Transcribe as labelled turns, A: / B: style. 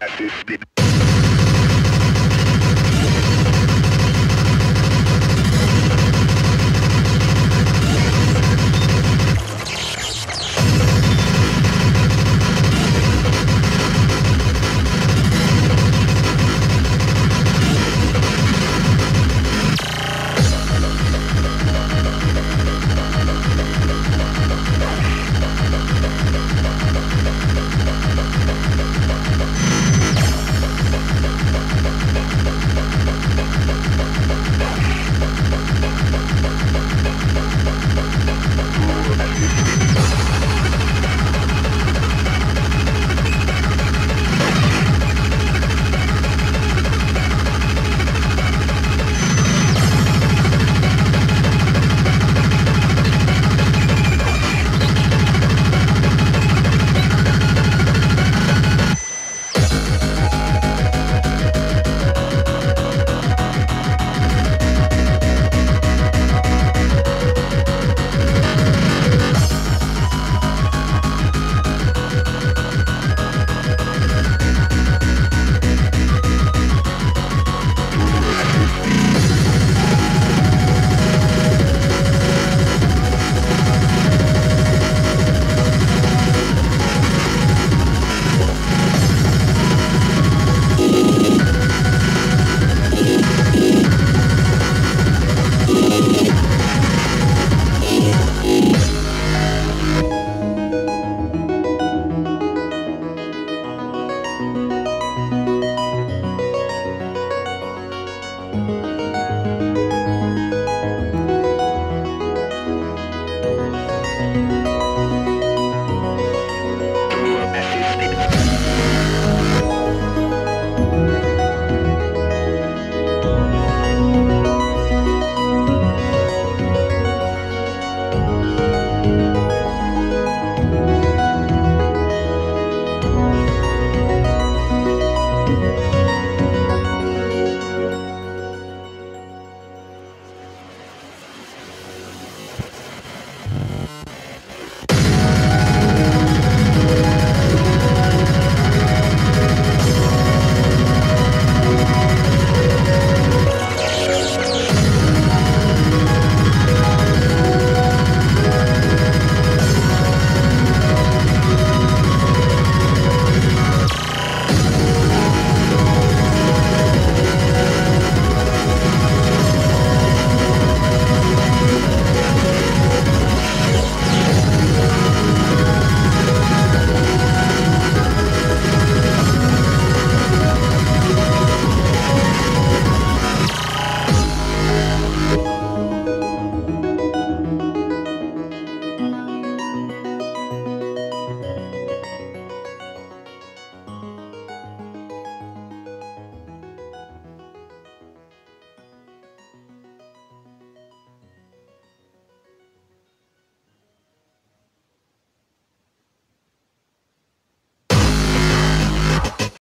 A: at this bit.